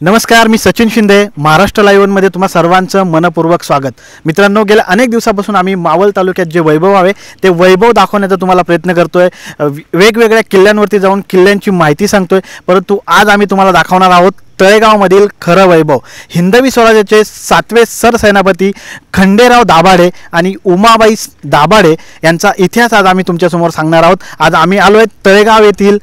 नमस्कार मी सचिन शिंदे महाराष्ट्र लाईव्हमध्ये तुम्हा सर्वांचं मनपूर्वक स्वागत. मित्रांनो गेल्या अनेक दिवसापासून आम्ही मावळ तालुक्यात जे वैभव आहे ते वैभव दाखवण्याचा तुम्हाला प्रयत्न करतोय. आहे वेगवेगळ्या किल्ल्यांवरती जाऊन किल्ल्यांची माहिती सांगतोय. परंतु आज आम्ही तुम्हाला दाखवणार आहोत तळेगावमधील खरं वैभव. हिंदवी स्वराज्याचे सातवे सरसेनापती खंडेराव दाभाडे आणि उमाबाई दाभाडे यांचा इतिहास आज आम्ही तुमच्यासमोर सांगणार आहोत. आज आम्ही आलो आहे तळेगाव येथील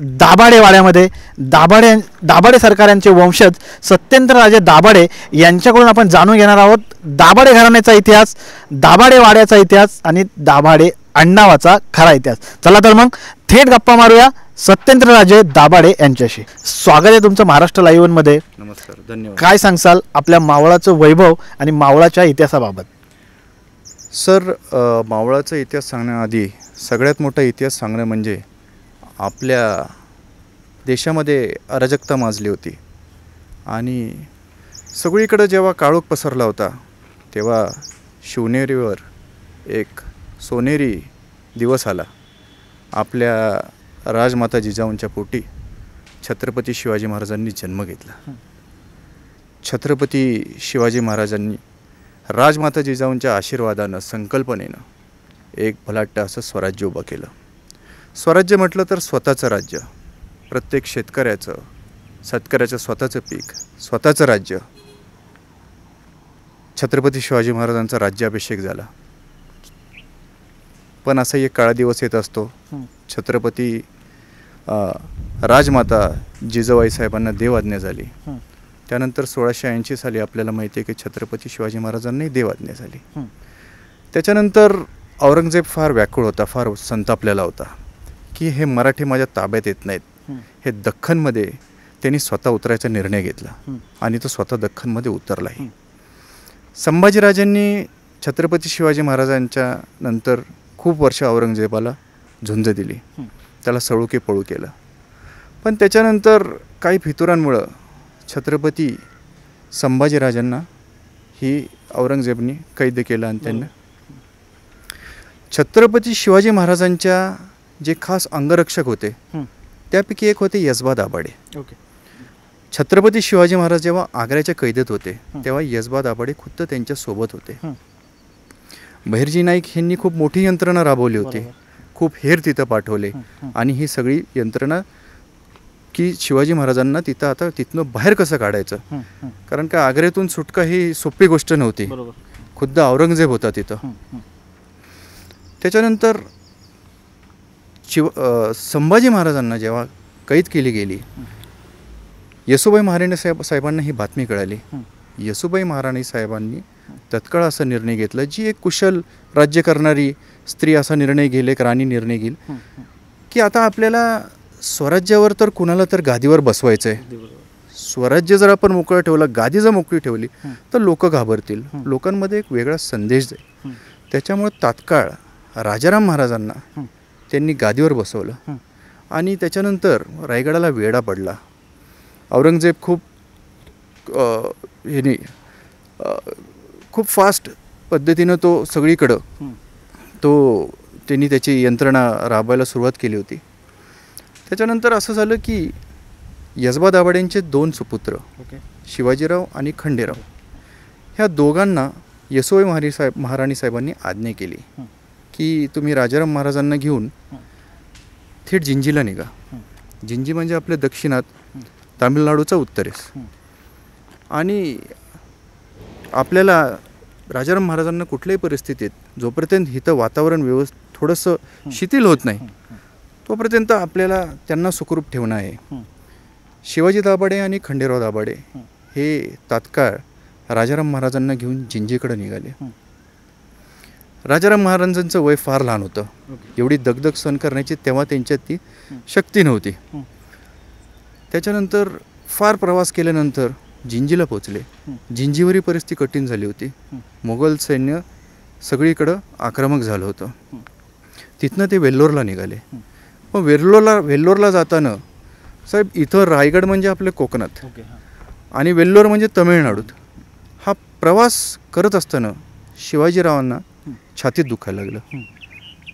दाभाडे वाड्यामध्ये दाभाडे दाभाडे सरकार यांचे वंशज सत्येंद्रराजे दाभाडे यांच्याकडून आपण जाणून घेणार आहोत. दाभाडे घराण्याचा इतिहास दाभाडे वाड्याचा इतिहास आणि दाभाडे अण्णावाचा खरा इतिहास. चला तर मग थेट गप्पा मारूया सत्येंद्रराजे दाभाडे यांच्याशी. स्वागत आहे तुमचं महाराष्ट्र लाईव्हमध्ये नमस्कार धन्यवाद. काय सांगसाल आपल्या मावळाचं वैभव आणि मावळाच्या इतिहासाबाबत? सर मावळाचा इतिहास सांगण्याआधी सगळ्यात मोठा इतिहास सांगणं म्हणजे आपल्या देशामध्ये अराजकता माजली होती. आणि सगळीकडं जेव्हा काळोख पसरला होता तेव्हा शिवनेरीवर एक सोनेरी दिवस आला. आपल्या राजमाता जिजाऊंच्या पोटी छत्रपती शिवाजी महाराजांनी जन्म घेतला. छत्रपती शिवाजी महाराजांनी राजमाता जिजाऊंच्या आशीर्वादानं संकल्पनेनं एक भलाट्ट असं स्वराज्य उभं केलं. स्वराज्य म्हटलं तर स्वतःचं राज्य. प्रत्येक शेतकऱ्याचं शेतकऱ्याचं स्वतःचं पीक स्वतःचं राज्य. छत्रपती शिवाजी महाराजांचा राज्याभिषेक झाला. पण असा एक काळा दिवस येत असतो. छत्रपती राजमाता जिजाबाई साहेबांना देवाज्ञा झाली. त्यानंतर सोळाशे ऐंशी साली आपल्याला माहिती आहे की छत्रपती शिवाजी महाराजांनाही देवाज्ञा झाली. त्याच्यानंतर औरंगजेब फार व्याकुळ होता फार संतापलेला होता. की हे मराठी माझ्या ताब्यात येत नाहीत. हे. दख्खनमध्ये त्यांनी स्वतः उतरायचा निर्णय घेतला. आणि तो स्वतः दख्खनमध्ये उतरलाही. संभाजीराजांनी छत्रपती शिवाजी महाराजांच्या नंतर खूप वर्ष औरंगजेबाला झुंज दिली. त्याला सळुके पळू केलं. पण त्याच्यानंतर काही फितुरांमुळं छत्रपती संभाजीराजांना ही औरंगजेबनी कैद केलं आणि त्यांना छत्रपती शिवाजी महाराजांच्या जे खास अंगरक्षक होते. त्यापैकी एक होते यसबा दाभाडे ओके छत्रपती शिवाजी महाराज जेव्हा आग्र्याच्या कैदेत होते. तेव्हा यसबा दाभाडे खुद्द त्यांच्यासोबत होते. बहिर्जी नाईक यांनी खूप मोठी यंत्रणा राबवली होती. खूप हेर तिथं पाठवले. आणि ही सगळी यंत्रणा की शिवाजी महाराजांना तिथं आता तिथनं बाहेर कसं काढायचं. कारण का आग्र्यातून सुटका ही सोपी गोष्ट नव्हती खुद्द औरंगजेब होता तिथं. त्याच्यानंतर शिव संभाजी महाराजांना जेव्हा कैद केली गेली येसुबाई महाराणी साहेब साहेबांना ही बातमी कळाली. येसुबाई महाराणी साहेबांनी तत्काळ असा निर्णय घेतला जी एक कुशल राज्य करणारी स्त्री असा निर्णय घेईल एक राणी निर्णय घेईल. की आता आपल्याला स्वराज्यावर तर कुणाला तर गादीवर बसवायचं आहे. स्वराज्य जर आपण मोकळं ठेवलं गादी जर मोकळी ठेवली. तर लोक घाबरतील. लोकांमध्ये एक वेगळा संदेश जाईल. त्याच्यामुळे तात्काळ राजाराम महाराजांना. त्यांनी गादीवर बसवलं. आणि त्याच्यानंतर रायगडाला वेढा पडला औरंगजेब खूप ह्यानी खूप फास्ट पद्धतीनं तो सगळीकडं. तो त्यांनी त्याची यंत्रणा राबवायला सुरुवात केली होती त्याच्यानंतर असं झालं की यसबा दाभाडेंचे दोन सुपुत्र ओके शिवाजीराव आणि खंडेराव ह्या दोघांना यशोई महारी साहेब महाराणी साहेबांनी आज्ञा केली. की तुम्ही राजाराम महाराजांना घेऊन. थेट जिंजीला निघा. जिंजी म्हणजे आपल्या दक्षिणात. तामिळनाडूचा उत्तरेस. आणि आपल्याला राजाराम महाराजांना कुठल्याही परिस्थितीत जोपर्यंत इथं वातावरण व्यवस्थ थोडंसं शिथिल होत नाही. तोपर्यंत आपल्याला त्यांना सुखरूप ठेवणं आहे. शिवाजी दाभाडे आणि खंडेराव दाभाडे हं. तात्काळ राजाराम महाराजांना घेऊन जिंजीकडे निघाले. राजाराम महाराजांचं वय फार लहान होतं एवढी दगदग सहन करण्याची तेव्हा त्यांच्यात ती. शक्ती नव्हती. त्याच्यानंतर फार प्रवास केल्यानंतर जिंजीला पोचले. जिंजीवरही परिस्थिती कठीण झाली होती. मोगल सैन्य सगळीकडं आक्रमक झालं होतं. तिथनं ते वेल्लोरला निघाले. मग वेल्लोरला वेल्लोरला जाताना साहेब इथं रायगड म्हणजे आपलं कोकणात आणि वेल्लोर म्हणजे तमिळनाडूत हा प्रवास करत असताना शिवाजीरावांना. छातीत दुखायला लागलं.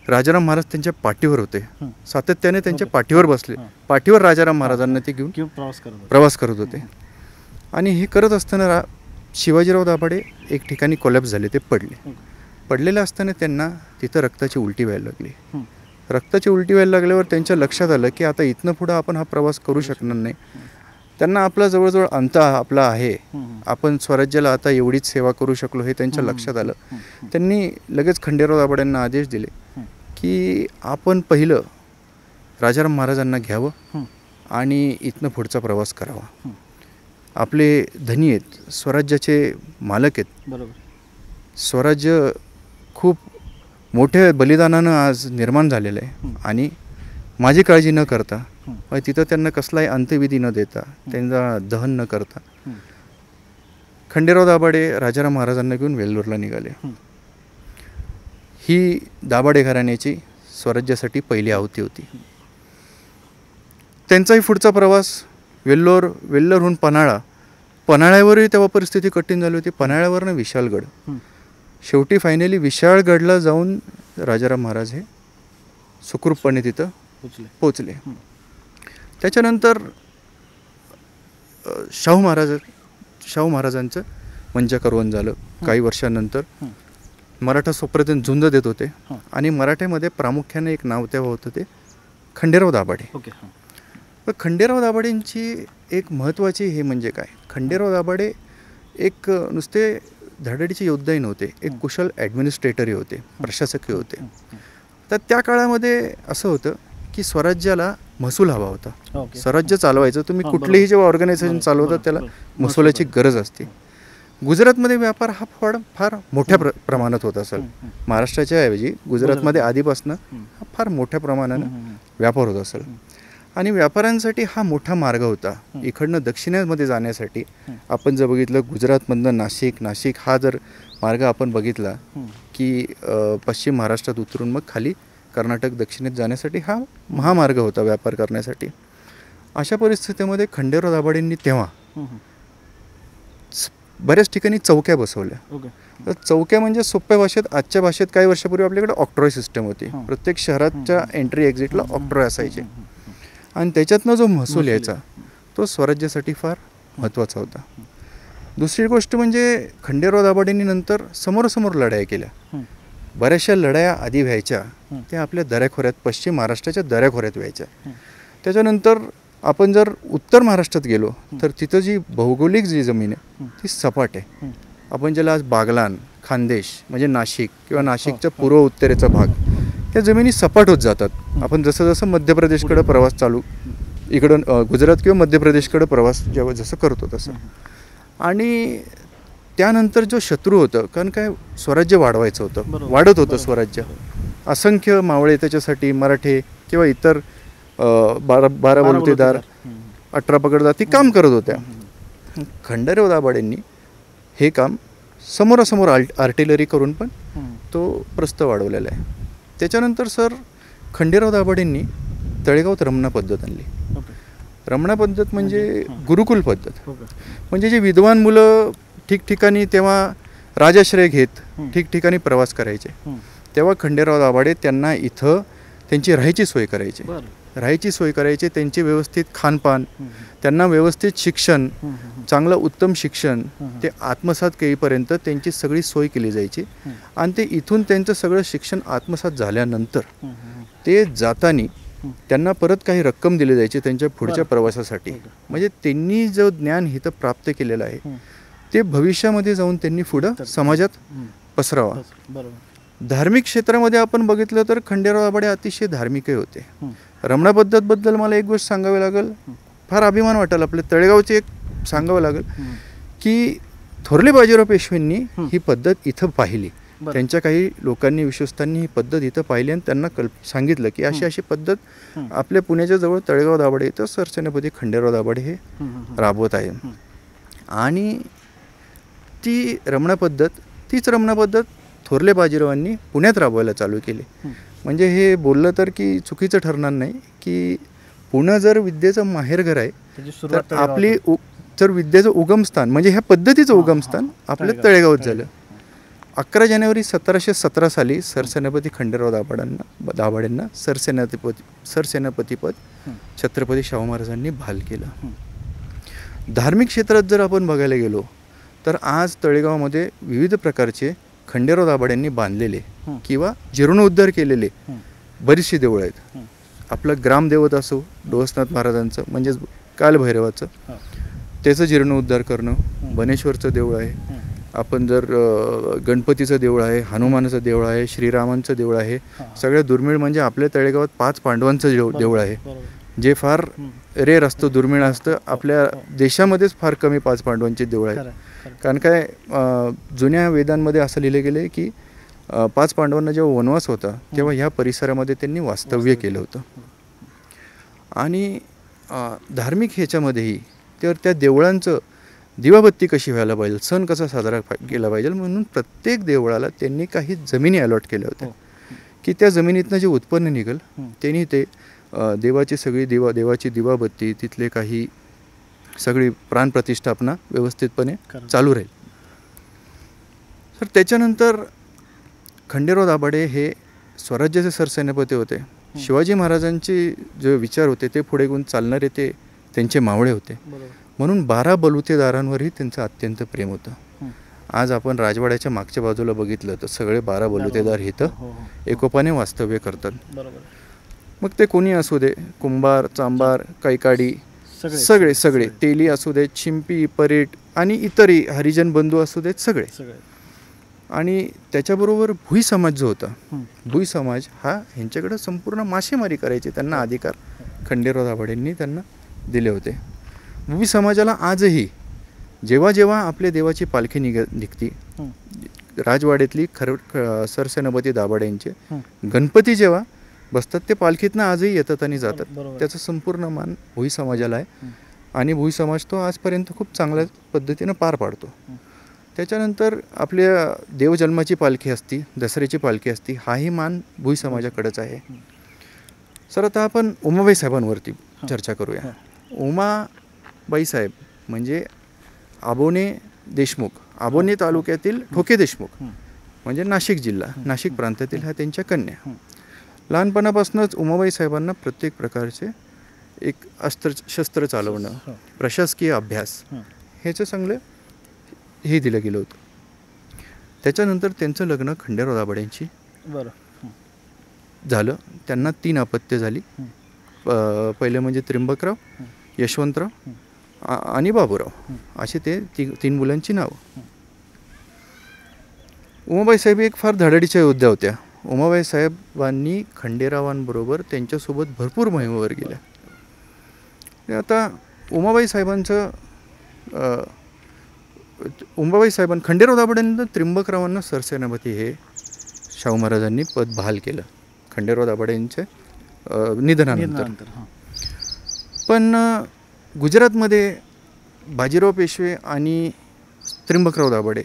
राजाराम महाराज त्यांच्या पाठीवर होते. सातत्याने त्यांच्या. पाठीवर बसले. पाठीवर राजाराम महाराजांना ते घेऊन प्रवास करत होते. आणि हे करत असताना रा शिवाजीराव दाभाडे एक ठिकाणी कोलॅप्स झाले ते पडले पडलेले असताना त्यांना तिथं रक्ताची उलटी व्हायला लागली. रक्ताची उलटी व्हायला लागल्यावर त्यांच्या लक्षात आलं की आता इथनं पुढं आपण हा प्रवास करू शकणार नाही त्यांना आपला जवळजवळ अंत आपला आहे. आपण स्वराज्याला आता एवढीच सेवा करू शकलो हे त्यांच्या. लक्षात आलं. त्यांनी लगेच खंडेराव दाभाड्यांना आदेश दिले. की आपण पहिलं राजाराम महाराजांना घ्यावं. आणि इथनं पुढचा प्रवास करावा. आपले धनी आहेत स्वराज्याचे मालक आहेत बरोबर स्वराज्य खूप मोठ्या बलिदानानं आज निर्माण झालेलं आहे. आणि माझी काळजी न करता हं. व तिथं त्यांना कसलाही अंत्यविधी न देता त्यांचा दहन न करता. खंडेराव दाभाडे राजाराम महाराजांना घेऊन वेल्लोरला निघाले हं. दाभाडे घराण्याची स्वराज्यासाठी पहिली आहुती होती त्यांचाही पुढचा प्रवास वेल्लोर वेल्लोरहून पन्हाळा पन्हाळ्यावरही तेव्हा परिस्थिती कठीण झाली होती पन्हाळ्यावरनं विशाळगड. शेवटी फायनली विशाळगडला जाऊन राजाराम महाराज हे सुखरूपपणे तिथं पोचले हं. त्याच्यानंतर शाहू महाराज शाहू महाराजांचं मंचकरवन झालं काही वर्षानंतर. मराठा स्वप्रतिन झुंज देत होते. आणि मराठ्यामध्ये प्रामुख्याने एक नाव तेव्हा होतं ते खंडेराव दाभाडे ओके पण खंडेराव दाभाडेंची एक महत्त्वाची हे म्हणजे काय खंडेराव दाभाडे एक नुसते धडाडीचे योद्धाही नव्हते एक. कुशल ॲडमिनिस्ट्रेटरही होते प्रशासकही होते. तर त्या काळामध्ये असं होतं की स्वराज्याला महसूल हवा होता स्वराज्य चालवायचं तुम्ही कुठलेही. जेव्हा ऑर्गनायझेशन चालवतात त्याला. महसुलाची महसूल गरज असते गुजरातमध्ये व्यापार हा फार फार मोठ्या प्र प्रमाणात होत असेल. महाराष्ट्राच्या ऐवजी गुजरातमध्ये गुजरात. आधीपासून हं. फार मोठ्या प्रमाणानं. व्यापार होत असेल. आणि व्यापाऱ्यांसाठी हा मोठा मार्ग होता. इकडनं दक्षिणेमध्ये जाण्यासाठी. आपण जर बघितलं गुजरातमधनं नाशिक नाशिक हा जर मार्ग आपण बघितला. की पश्चिम महाराष्ट्रात उतरून मग खाली कर्नाटक दक्षिणेत जाण्यासाठी हा महामार्ग होता व्यापार करण्यासाठी. अशा परिस्थितीमध्ये खंडेराव दाभाडेंनी तेव्हा बऱ्याच ठिकाणी चौक्या बसवल्या. ओके. तर चौक्या म्हणजे सोप्या भाषेत आजच्या भाषेत काही वर्षापूर्वी आपल्याकडे ऑक्ट्रॉय सिस्टम होती. प्रत्येक शहराच्या एंट्री एक्झिटला ऑक्ट्रॉय असायचे. आणि त्याच्यातनं जो महसूल यायचा. तो स्वराज्यासाठी फार महत्त्वाचा होता. दुसरी गोष्ट म्हणजे खंडेराव दाभाडेंनी नंतर समोरासमोर लढाया केल्या. बऱ्याचशा लढाया आधी व्हायच्या. त्या आपल्या दऱ्याखोऱ्यात पश्चिम महाराष्ट्राच्या दऱ्याखोऱ्यात व्हायच्या. त्याच्यानंतर आपण जर उत्तर महाराष्ट्रात गेलो तर तिथं जी भौगोलिक जी जमीन आहे. ती सपाट आहे. आपण ज्याला आज बागलान खानदेश म्हणजे नाशिक किंवा नाशिकचा हो. पूर्व उत्तरेचा भाग त्या जमिनी सपाट होत जातात आपण जसं जसं मध्य प्रदेशकडे प्रवास चालू इकडं गुजरात किंवा मध्य प्रदेशकडे प्रवास जेव्हा जसं करतो तसं आणि त्यानंतर जो शत्रू होतं कारण काय स्वराज्य वाढवायचं होतं. वाढत होतं. स्वराज्य असंख्य मावळे त्याच्यासाठी मराठे किंवा इतर बारा बारा बलुतेदार. अठरा पकडदार ती काम करत होत्या. खंडेराव दाभाडेंनी हे काम समोरासमोर आर्ट आर्टिलरी करून पण. तो प्रस्त वाढवलेला आहे त्याच्यानंतर सर खंडेराव दाभाडेंनी तळेगावात रमणा पद्धत आणली रमणा पद्धत म्हणजे हां. गुरुकुल पद्धत म्हणजे जे विद्वान मुलं ठिकठिकाणी तेव्हा राजाश्रय घेत. ठिकठिकाणी प्रवास करायचे. तेव्हा खंडेराव दाभाडे त्यांना इथं त्यांची राहायची सोय करायची राहायची सोय करायची त्यांचे व्यवस्थित खानपान. त्यांना व्यवस्थित शिक्षण. चांगलं उत्तम शिक्षण. ते आत्मसात केईपर्यंत त्यांची सगळी सोय केली जायची. आणि ते इथून त्यांचं सगळं शिक्षण आत्मसात झाल्यानंतर. ते जातानी. त्यांना परत काही रक्कम दिली जायची त्यांच्या पुढच्या. प्रवासासाठी. म्हणजे त्यांनी जो ज्ञान हिथं प्राप्त केलेलं आहे. ते भविष्यामध्ये जाऊन त्यांनी पुढं समाजात. पसरावा बरोबर धार्मिक क्षेत्रामध्ये आपण बघितलं तर खंडेराव दाभाडे अतिशय धार्मिकही होते. रमणा पद्धतबद्दल मला एक गोष्ट सांगावी लागेल. फार अभिमान वाटेल आपल्या तळेगावचे एक सांगावं लागेल. की थोरले बाजीराव पेशव्यांनी हं. पद्धत इथं पाहिली. त्यांच्या काही लोकांनी विश्वस्तांनी ही पद्धत इथं पाहिली आणि त्यांना कल्प सांगितलं की अशी. अशी पद्धत. आपल्या पुण्याच्या जवळ तळेगाव दाभाडे इथं सरसेनापती खंडेराव दाभाडे हे. राबवत आहे. आणि ती रमणा पद्धत तीच रमणा पद्धत थोरले बाजीरावांनी पुण्यात राबवायला चालू केली. म्हणजे हे बोललं तर की चुकीचं ठरणार नाही की पुणं जर विद्येचं माहेरघर आहे तर आपली उ जर विद्येचं उगमस्थान म्हणजे ह्या पद्धतीचं उगमस्थान हां. आपल्या तळेगाव. तळेगावात झालं. अकरा जानेवारी सतराशे सतरा साली सरसेनापती खंडेराव दाभाडांना दाभाडेंना सरसेनापती सरसेनापतीपद. छत्रपती शाहू महाराजांनी बहाल केलं. धार्मिक क्षेत्रात जर आपण बघायला गेलो तर आज तळेगावमध्ये विविध प्रकारचे खंडेराव दाभाड्यांनी बांधलेले. किंवा जीर्णोद्धार केलेले. बरीचशी देवळं आहेत. आपलं ग्रामदेवत असो डोसनाथ महाराजांचं म्हणजेच कालभैरवाचं. त्याचं जीर्णोद्धार करणं बनेश्वरचं देऊळ आहे. आपण जर गणपतीचं देऊळ आहे हनुमानाचं देऊळ आहे श्रीरामांचं देऊळ आहे. सगळ्यात दुर्मिळ म्हणजे आपल्या तळेगावात पाच पांडवांचं देऊळ देऊळ आहे. जे फार. रेअर असतं दुर्मिळ असतं आपल्या देशामध्येच फार कमी पाच पांडवांचे देऊळ आहे. कारण काय जुन्या वेदांमध्ये असं लिहिलं गेलं आहे की पाच पांडवांना जेव्हा वनवास होता तेव्हा ह्या परिसरामध्ये त्यांनी वास्तव्य केलं होतं आणि धार्मिक ह्याच्यामध्येही तर त्या देवळांचं दिवाबत्ती कशी व्हायला पाहिजे सण कसा साजरा केला पाहिजे म्हणून प्रत्येक देवळाला त्यांनी काही जमिनी अलॉट केल्या होत्या हो. की त्या जमिनीतनं जे उत्पन्न निघेल. त्यांनी ते देवाची सगळी दिवा देवाची दिवाबत्ती तिथले काही सगळी प्राणप्रतिष्ठापना व्यवस्थितपणे. चालू राहील तर त्याच्यानंतर खंडेराव दाभाडे हे स्वराज्याचे सरसेनापती होते शिवाजी महाराजांचे जे विचार होते ते पुढे घेऊन चालणारे ते त्यांचे मावळे होते. म्हणून बारा बलुतेदारांवरही त्यांचं अत्यंत प्रेम होतं हं. आज आपण राजवाड्याच्या मागच्या बाजूला बघितलं तर सगळे बारा बलुतेदार इथं हो, हो. एकोपाने वास्तव्य करतात. मग ते कोणी असू दे कुंभार चांबार कैकाडी सगळे. सगळे तेली असू देत शिंपी परेट आणि इतरही हरिजन बंधू असू देत सगळे. आणि त्याच्याबरोबर भुई समाज जो होता हं. भुई समाज हा ह्यांच्याकडं संपूर्ण मासेमारी करायची. त्यांना अधिकार खंडेराव दाभाडेंनी त्यांना दिले होते. भुई समाजाला आजही जेव्हा जेव्हा आपल्या देवाची पालखी निघ निघती हं. राजवाड्यातली खर सरसेनापती दाभाडेंचे हं. गणपती जेव्हा बसतात ते पालखीतनं आजही येतात आणि जातात. त्याचा संपूर्ण मान भुई समाजाला आहे. आणि भुई समाज तो आजपर्यंत खूप चांगल्या पद्धतीनं पार पाडतो. त्याच्यानंतर आपल्या देवजन्माची पालखी असती दसऱ्याची पालखी असती हाही मान भुई समाजाकडेच आहे. सर आता आपण उमाबाई साहेबांवरती. चर्चा करूया उमाबाई साहेब म्हणजे आबोने देशमुख आबोने तालुक्यातील ठोके देशमुख. म्हणजे नाशिक जिल्हा नाशिक प्रांतातील ह्या त्यांच्या कन्या. लहानपणापासूनच उमाबाई साहेबांना प्रत्येक प्रकारचे एक अस्त्र शस्त्र चालवणं. प्रशासकीय अभ्यास. ह्याचं चांगलं हे दिलं गेलं होतं त्याच्यानंतर त्यांचं लग्न खंडेराव दाभाड्यांची बरं. झालं त्यांना तीन अपत्य झाली पहिले म्हणजे त्र्यंबकराव. यशवंतराव आणि बाबूराव. अशी ते ती तीन मुलांची नावं उमाबाई साहेब एक फार धडाडीच्या योद्ध्या होत्या उमाबाई साहेबांनी खंडेरावांबरोबर त्यांच्यासोबत भरपूर मोहिमेवर गेल्या आता उमाबाई साहेबांचं उमाबाई साहेबां खंडेराव दाभाडेंना त्र्यंबकरावांना सरसेनापती हे शाहू महाराजांनी पद बहाल केलं खंडेराव दाभाडेंचे निधनानंतर. पण गुजरातमध्ये बाजीराव पेशवे आणि त्र्यंबकराव दाभाडे.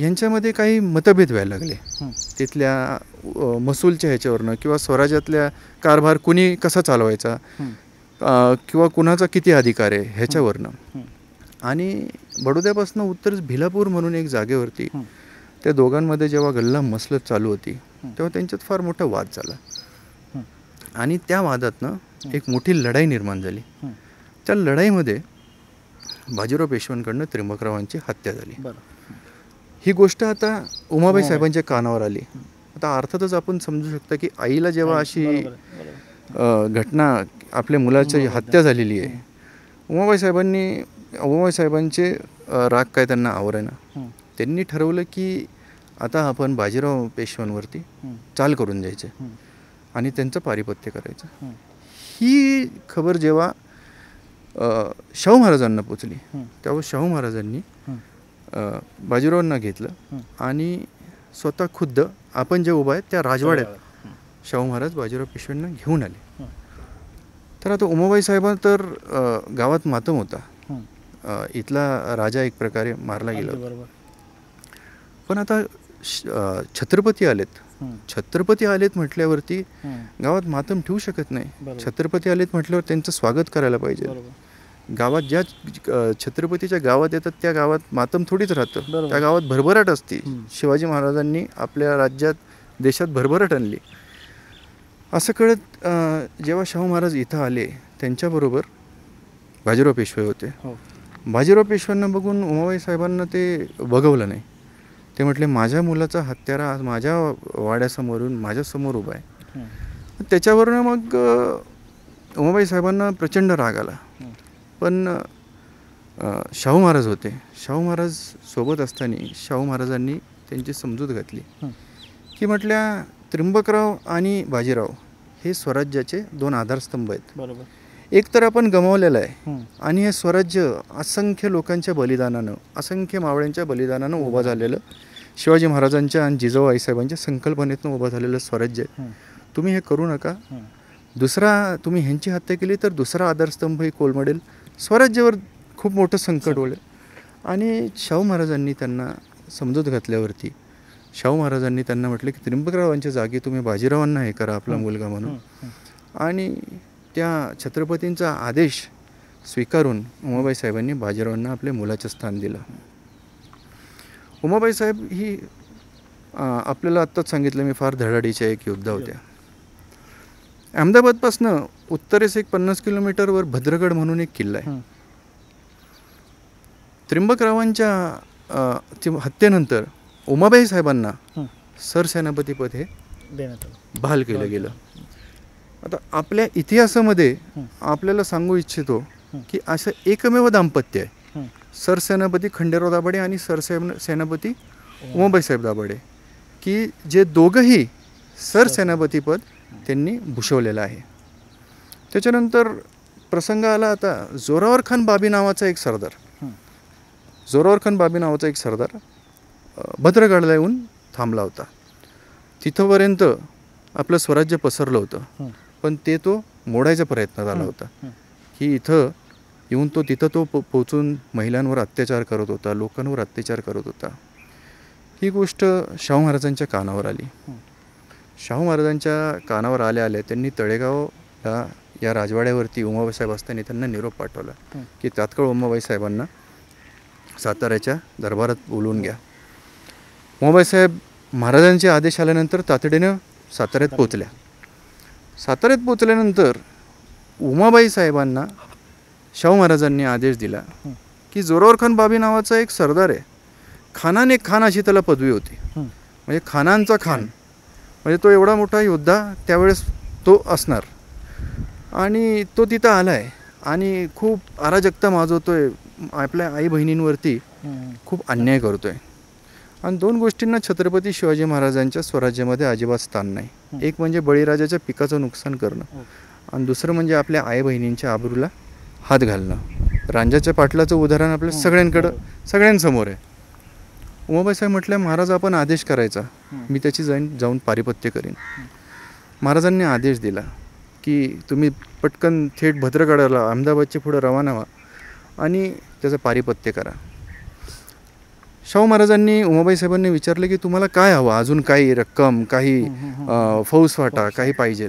यांच्यामध्ये काही मतभेद व्हायला लागले. तिथल्या महसूलच्या ह्याच्यावरनं किंवा स्वराज्यातल्या कारभार कुणी कसा चालवायचा किंवा कुणाचा किती अधिकार आहे ह्याच्यावरनं. आणि बडोद्यापासून उत्तर भिलापूर म्हणून एक जागेवरती. त्या दोघांमध्ये जेव्हा गल्ला मसलत चालू होती. तेव्हा त्यांच्यात फार मोठा वाद झाला. आणि त्या वादातनं एक मोठी लढाई निर्माण झाली. त्या लढाईमध्ये बाजीराव पेशव्यांकडनं त्र्यंबकरावांची हत्या झाली ही गोष्ट आता उमाबाई हो. साहेबांच्या कानावर आली आता अर्थातच आपण समजू शकता की आईला जेव्हा अशी बरोबर आहे, बरोबर आहे. अ, घटना आपल्या मुलाची बरोबर. हत्या झालेली आहे उमाबाई साहेबांनी उमाबाई साहेबांचे राग काय त्यांना आवरेना हं. त्यांनी ठरवलं की आता आपण बाजीराव पेशव्यांवरती हं. चाल करून जायचं हं. आणि त्यांचं पारिपत्य करायचं हं. ही खबर जेव्हा शाहू महाराजांना पोचली हं. तेव्हा शाहू महाराजांनी हं. बाजीरावांना घेतलं. आणि स्वतः खुद्द आपण जे उभा आहे त्या राजवाड्यात. शाहू महाराज बाजीराव पेशव्यांना घेऊन आले. तर आता उमाबाई साहेबां तर गावात मातम होता इथला राजा एक प्रकारे मारला गेला पण आता छत्रपती आलेत. छत्रपती आलेत म्हटल्यावरती. गावात मातम ठेवू शकत नाही. छत्रपती आलेत म्हटल्यावर त्यांचं स्वागत करायला पाहिजे गावात ज्या छत्रपतीच्या गावात येतात त्या गावात मातम थोडीच राहतं. त्या गावात भरभराट असते. शिवाजी महाराजांनी आपल्या राज्यात देशात भरभराट आणली असं कळत जेव्हा शाहू महाराज इथं आले त्यांच्याबरोबर बाजीराव पेशवे होते हो बाजीराव पेशव्यांना बघून उमाबाई साहेबांना ते बघवलं नाही ते म्हटले माझ्या मुलाचा हत्यारा आज माझ्या वाड्यासमोरून माझ्यासमोर उभा आहे. त्याच्यावरनं मग उमाबाई साहेबांना प्रचंड राग आला. पण शाहू महाराज होते शाहू महाराज सोबत असताना शाहू महाराजांनी त्यांची समजूत घातली. की म्हटल्या त्र्यंबकराव आणि बाजीराव हे स्वराज्याचे दोन आधारस्तंभ आहेत बरोबर एक तर आपण गमावलेलं आहे. आणि हे स्वराज्य असंख्य लोकांच्या बलिदानानं असंख्य मावळ्यांच्या बलिदानानं उभं झालेलं शिवाजी महाराजांच्या आणि जिजाऊ आईसाहेबांच्या संकल्पनेतनं उभं झालेलं स्वराज्य. तुम्ही हे करू नका. दुसरा तुम्ही ह्यांची हत्या केली तर दुसरा आधारस्तंभ ही कोलमडेल स्वराज्यावर खूप मोठं संकट ओढेल. आणि शाहू महाराजांनी त्यांना समजूत घातल्यावरती शाहू महाराजांनी त्यांना म्हटलं की त्र्यंबकरावांच्या जागी तुम्ही बाजीरावांना हे करा आपला मुलगा म्हणून. आणि त्या छत्रपतींचा आदेश स्वीकारून उमाबाई साहेबांनी बाजीरावांना आपल्या मुलाचं स्थान दिलं. उमाबाई साहेब ही आपल्याला आत्ताच सांगितलं मी फार धडाडीच्या एक योद्धा होत्या. अहमदाबादपासनं उत्तरेस एक पन्नास किलोमीटरवर भद्रगड म्हणून एक किल्ला आहे. त्र्यंबकरावांच्या हत्येनंतर उमाबाई साहेबांना. सरसेनापतीपद हे देण्यात आलं बहाल केलं गेलं आता आपल्या इतिहासामध्ये. आपल्याला सांगू इच्छितो. की असं एकमेव दाम्पत्य आहे. सरसेनापती खंडेराव दाभाडे आणि सरसेन सेनापती उमाबाईसाहेब दाभाडे की जे दोघंही सरसेनापतीपद त्यांनी भूषवलेलं आहे त्याच्यानंतर प्रसंग आला आता जोरावर खान बाबी नावाचा एक सरदार. जोरावर खान बाबी नावाचा एक सरदार भद्रगडला येऊन थांबला होता तिथंपर्यंत आपलं स्वराज्य पसरलं होतं. पण ते तो मोडायचा प्रयत्न झाला होता. की इथं येऊन तो तिथं तो पो पोचून महिलांवर अत्याचार करत होता लोकांवर अत्याचार करत होता ही गोष्ट शाहू महाराजांच्या कानावर आली. शाहू महाराजांच्या कानावर आल्या आल्या त्यांनी तळेगावला या राजवाड्यावरती उमाबाई साहेब असताना त्यांना निरोप पाठवला. की तात्काळ उमाबाई साहेबांना साताऱ्याच्या दरबारात बोलवून घ्या. उमाबाई साहेब महाराजांचे आदेश आल्यानंतर तातडीनं साताऱ्यात पोचल्या साताऱ्यात पोचल्यानंतर उमाबाई साहेबांना शाहू महाराजांनी आदेश दिला. की जोरावर खान बाबी नावाचा एक सरदार आहे. खानाने खान अशी त्याला पदवी होती. म्हणजे खानांचा खान. म्हणजे तो एवढा मोठा योद्धा त्यावेळेस तो असणार. आणि तो तिथं आला आहे आणि खूप अराजकता माजवतोय आपल्या आई बहिणींवरती. खूप अन्याय करतोय. आणि दोन गोष्टींना छत्रपती शिवाजी महाराजांच्या स्वराज्यामध्ये अजिबात स्थान नाही. हं. एक म्हणजे बळीराजाच्या पिकाचं नुकसान करणं. हो. आणि दुसरं म्हणजे आपल्या आई बहिणींच्या आबरूला हात घालणं. रांजाच्या पाटलाचं उदाहरण आपल्या हं, सगळ्यांकडं बरोबर. सगळ्यांसमोर आहे. उमाबाई साहेब म्हटलं महाराज आपण आदेश करायचा. हं. मी त्याची जाईन जाऊन पारिपत्य करीन. महाराजांनी आदेश दिला. की तुम्ही पटकन थेट भद्रगडाला अहमदाबादच्या पुढं रवाना व्हा आणि त्याचं पारिपत्य करा शाहू महाराजांनी उमाबाई साहेबांनी विचारलं की तुम्हाला काय हवं अजून काही रक्कम काही. अं, फौजफाटा काही पाहिजे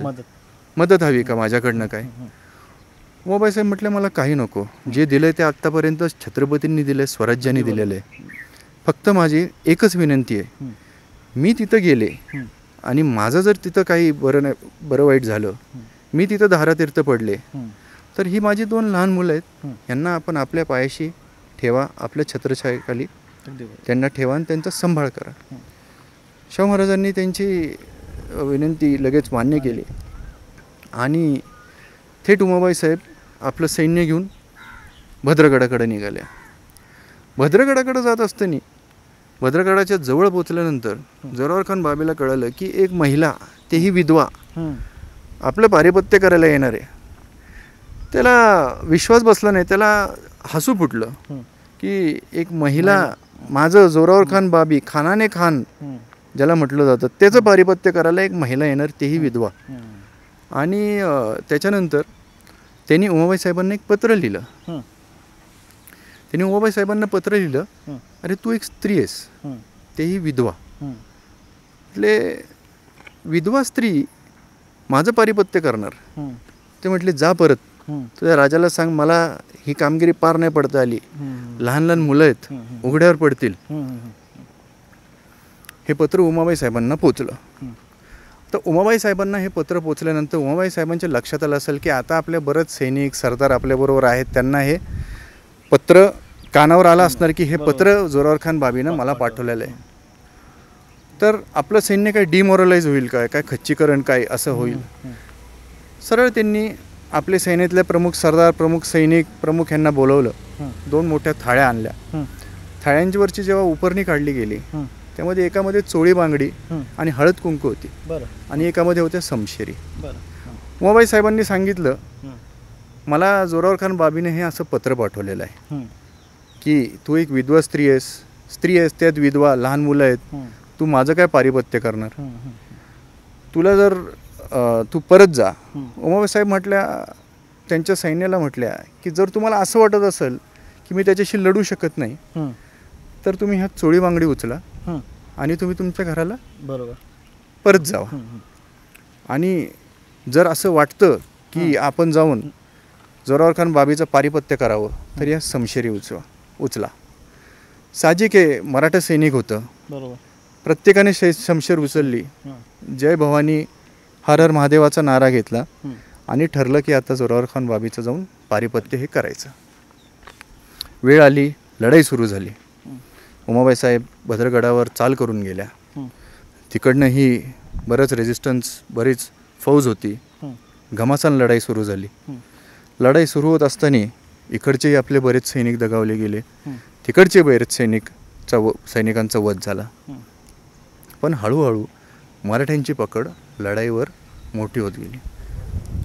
मदत हवी का माझ्याकडनं काय. उमाबाई साहेब म्हटलं मला काही नको जे दिलं ते आत्तापर्यंत छत्रपतींनी दिलं आहे स्वराज्याने दिलेलं आहे फक्त माझी एकच विनंती आहे. मी तिथं गेले. आणि माझं जर तिथं काही बरं नाही बरं वाईट झालं. मी तिथं धारातीर्थ पडले. तर ही माझी दोन लहान मुलं आहेत. यांना आपण आपल्या पायाशी ठेवा आपल्या छत्रछायेखाली. त्यांना ठेवा आणि त्यांचा सांभाळ करा. शाहू महाराजांनी त्यांची विनंती लगेच मान्य केली आणि थेट उमाबाई साहेब आपलं सैन्य घेऊन भद्रगडाकडे निघाल्या भद्रगडाकडे जात असताना भद्रगडाच्या जवळ पोचल्यानंतर जोरावर खान बाबीला कळलं की एक महिला तेही विधवा. आपलं पारिपत्य करायला येणार आहे त्याला विश्वास बसला नाही त्याला हसू फुटलं. की एक महिला माझं जोरावर खान बाबी खानाने खान. ज्याला म्हटलं जातं त्याचं पारिपत्य करायला एक महिला येणार तेही विधवा. आणि त्याच्यानंतर त्यांनी उमाबाई साहेबांना एक पत्र लिहिलं. त्यांनी उमाबाई साहेबांना पत्र लिहिलं. अरे तू एक स्त्री आहेस. तेही विधवा. म्हटले विधवा स्त्री माझं पारिपत्य करणार. ते म्हटले जा परत. तुझ्या राजाला सांग मला ही कामगिरी पार नाही पडता आली. लहान लहान मुलं आहेत. उघड्यावर पडतील हं. पत्र उमाबाई साहेबांना पोचलं. तर उमाबाई साहेबांना हे पत्र पोचल्यानंतर उमाबाई साहेबांच्या लक्षात आलं असेल की आता आपले बरेच सैनिक सरदार आपल्याबरोबर आहेत त्यांना हे पत्र कानावर आलं असणार की हे पत्र जोरावर खान बाबीनं मला पाठवलेलं आहे तर आपलं सैन्य काय डिमोरलाइज होईल काय? काय खच्चीकरण काय? असं होईल. सरळ त्यांनी आपले सैन्यातले प्रमुख सरदार प्रमुख सैनिक प्रमुख यांना बोलवलं. दोन मोठ्या थाळ्या आणल्या. थाळ्यांवरची जेव्हा उपरणी काढली गेली त्यामध्ये एकामध्ये चोळी बांगडी आणि हळद कुंकू होती. आणि एकामध्ये होत्या समशेरी. उमाबाई साहेबांनी सांगितलं मला जोरावर खान बाबीने हे असं पत्र पाठवलेलं आहे की तू एक विधवा स्त्री आहेस. स्त्री आहेस त्यात विधवा लहान मुलं आहेत. तू माझं काय पारिपत्य करणार? तुला जर तू परत जा. उमाबाई साहेब म्हटल्या त्यांच्या सैन्याला म्हटल्या की जर तुम्हाला असं वाटत असेल की मी त्याच्याशी लढू शकत नाही तर तुम्ही ह्या चोळी बांगडी उचला आणि तुम्ही तुमच्या घराला बरोबर. परत जावा. आणि जर असं वाटतं की आपण जाऊन जोरावर खान बाबीचं पारिपत्य करावं तर या समशेरी उचवा उचला. साहजिक आहे मराठा सैनिक होतं. बरोबर. प्रत्येकाने शे शमशेर उचलली. जय भवानी हर हर महादेवाचा नारा घेतला आणि ठरलं की आता जोरावर खान बाबीचं जाऊन पारिपत्य हे करायचं. वेळ आली लढाई सुरू झाली. उमाबाई साहेब भद्रगडावर चाल करून गेल्या. तिकडनं ही बरंच रेजिस्टन्स बरीच फौज होती. घमासान लढाई सुरू झाली. लढाई सुरू होत असताना इकडचेही आपले बरेच सैनिक दगावले गेले. तिकडचे बरेच सैनिकचा व सैनिकांचा वध झाला. पण हळूहळू मराठ्यांची पकड लढाईवर मोठी होत गेली.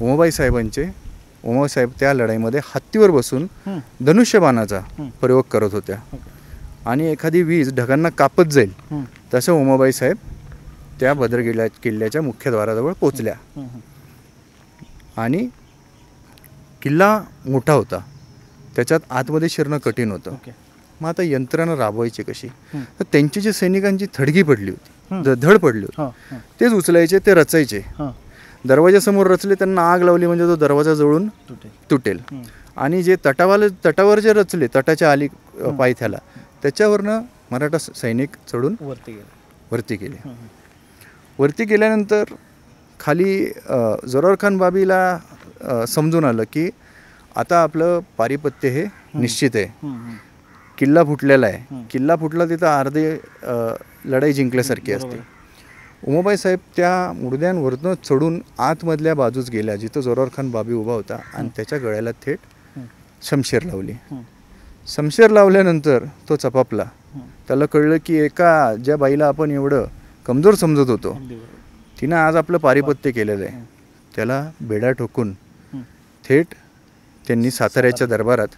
उमाबाई साहेबांचे उमाबाई साहेब त्या लढाईमध्ये हत्तीवर बसून धनुष्यबाणाचा प्रयोग करत होत्या. आणि एखादी वीज ढगांना कापत जाईल तसं उमाबाई साहेब त्या भद्रकिल्ल्या किल्ल्याच्या मुख्यद्वाराजवळ पोचल्या. आणि किल्ला मोठा होता. त्याच्यात आतमध्ये शिरणं कठीण होतं. मग आता यंत्रणा राबवायची कशी? तर त्यांची जी सैनिकांची थडगी पडली होती ध- धड पडली होती. हां तेच उचलायचे ते रचायचे. हां. दरवाजासमोर रचले त्यांना आग लावली म्हणजे तो दरवाजा जळून तुटे तुटेल. आणि जे तटावाले तटावर जे रचले तटाच्या आली अ, पायथ्याला त्याच्यावरनं मराठा स- सैनिक चढून वरती गेलं. वरती गेले. वरती गेल्यानंतर खाली अ, खान बाबीला अ, समजून आलं की आता आपलं पारिपत्य हे निश्चित आहे. किल्ला फुटलेला आहे. किल्ला फुटला तिथं अर्धे लढाई जिंकल्यासारखी असते. उमाबाई साहेब त्या मुडद्यांवरनं चढून आतमधल्या बाजूस गेल्या जिथं जोरावर खान बाबी उभा होता आणि त्याच्या गळ्याला थेट शमशेर लावली. शमशेर लावल्यानंतर तो चपापला. त्याला कळलं की एका ज्या बाईला आपण एवढं कमजोर समजत होतो तिनं आज आपलं पारिपत्य केलेलं आहे. त्याला बेडा ठोकून थेट त्यांनी साताऱ्याच्या दरबारात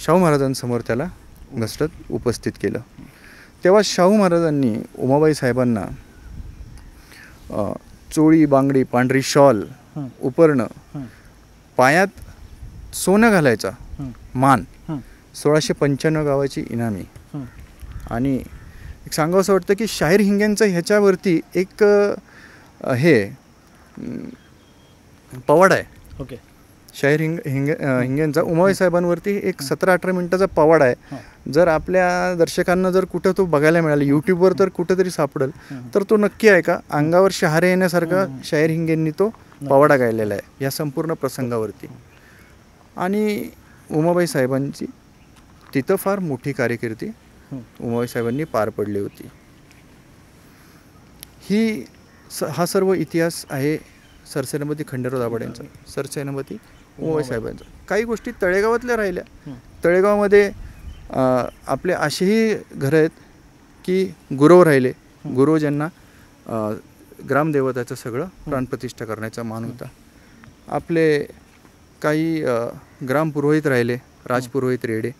शाहू महाराजांसमोर त्याला घसरत उपस्थित केलं. तेव्हा शाहू महाराजांनी उमाबाई साहेबांना चोळी बांगडी पांढरी शॉल उपरणं पायात सोनं घालायचा. मान. सोळाशे पंच्याण्णव गावाची इनामी. आणि एक सांगावं असं वाटतं की शाहीर हिंग्यांचं ह्याच्यावरती एक हे पवाड आहे. ओके. शाहीर हिंग हिंग अ, हिंग्यांचा उमाबाई साहेबांवरती एक सतरा अठरा मिनिटाचा पवाड आहे. जर आपल्या दर्शकांना जर कुठं तो बघायला मिळाला यूट्यूबवर तर कुठंतरी सापडेल. तर तो नक्की आहे का? अंगावर शहारे येण्यासारखा शाहीर हिंगेंनी तो पवाडा गायलेला आहे या संपूर्ण प्रसंगावरती. आणि उमाबाई साहेबांची तिथं फार मोठी कार्यकिर्दी उमाबाई साहेबांनी पार पडली होती. ही स हा सर्व इतिहास आहे सरसेनापती खंडेराव दाभाडे यांचा. सरसेनापती उमाबाई. साहेबांचा. काही गोष्टी तळेगावातल्या राहिल्या. तळेगावामध्ये आपले असेही घरं आहेत की गुरव राहिले. गुरव ज्यांना ग्रामदेवताचं सगळं प्राणप्रतिष्ठा करण्याचा मान होता. आपले काही ग्रामपुरोहित राहिले राजपुरोहित रेडे.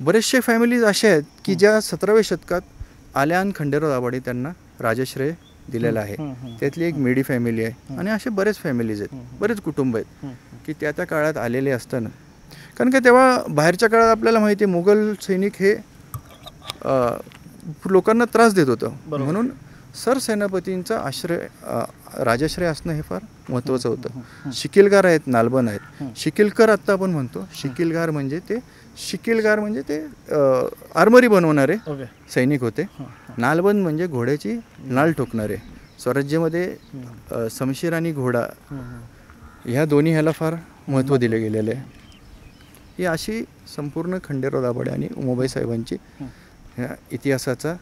बरेचसे फॅमिलीज अशा आहेत की ज्या सतराव्या शतकात आल्या आणि खंडेराव दाभाडे त्यांना राजश्रय दिलेला आहे. त्यातली एक मेडी फॅमिली आहे आणि असे बरेच फॅमिलीज आहेत. बरेच कुटुंब आहेत की त्या त्या काळात आलेले असताना. कारण का तेव्हा बाहेरच्या काळात आपल्याला माहिती आहे मुघल सैनिक हे लोकांना त्रास देत होतं. म्हणून सरसेनापतींचा आश्रय राजाश्रय असणं हे फार महत्त्वाचं होतं. शिकिलगार आहेत नालबन आहेत. शिकिलकर आत्ता आपण म्हणतो. शिकिलगार म्हणजे ते शिकिलगार म्हणजे ते आर्मरी बनवणारे सैनिक होते. नालबंद म्हणजे घोड्याची नाल ठोकणारे. स्वराज्यामध्ये अ, शमशीर आणि घोडा. ह्या दोन्ही ह्याला फार महत्त्व दिले गेलेलं आहे. ही अशी संपूर्ण खंडेराव दाभाडे आणि उमाबाई साहेबांची ह्या इतिहासाचा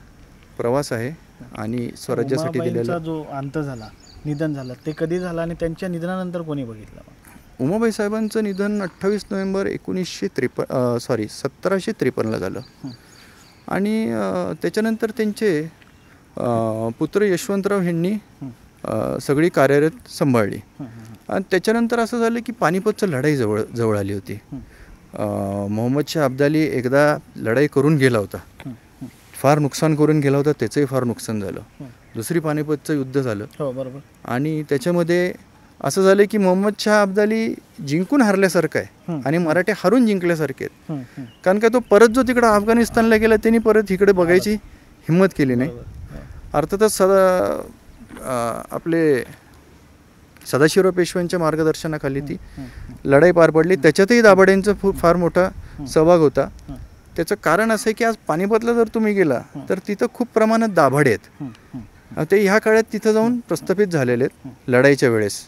प्रवास आहे आणि स्वराज्यासाठी दिलेला जो अंत झाला निधन झालं ते कधी झालं आणि त्यांच्या निधनानंतर कोणी बघितलं? उमाबाई साहेबांचं निधन अठ्ठावीस नोव्हेंबर एकोणीसशे त्रेपन्न सॉरी सतराशे त्रेपन्नला झालं. आणि त्याच्यानंतर त्यांचे पुत्र यशवंतराव यांनी सगळी कार्यरत सांभाळली. आणि त्याच्यानंतर असं झालं की पानिपतचं लढाई जवळ जवळ आली होती. मोहम्मद शाह अब्दाली एकदा लढाई करून गेला होता. फार नुकसान करून गेला होता त्याचंही फार नुकसान झालं. दुसरी पानिपतचं युद्ध झालं. हो बरोबर. आणि त्याच्यामध्ये असं झालं की मोहम्मद शाह अब्दाली जिंकून हारल्यासारखं आहे. आणि मराठे हारून जिंकल्यासारखे आहेत. कारण का तो परत जो तिकडं अफगाणिस्तानला गेला त्यांनी परत इकडे बघायची हिंमत केली नाही. अर्थातच सदा आपले सदाशिवराव पेशव्यांच्या मार्गदर्शनाखाली ती लढाई पार पडली. त्याच्यातही दाभाडेंचा खूप फार मोठा सहभाग होता. त्याचं कारण असं आहे की आज पानिपतला जर तुम्ही गेला तर तिथं खूप प्रमाणात दाभाडे आहेत. ते ह्या काळात तिथं जाऊन प्रस्थापित झालेले आहेत लढाईच्या वेळेस.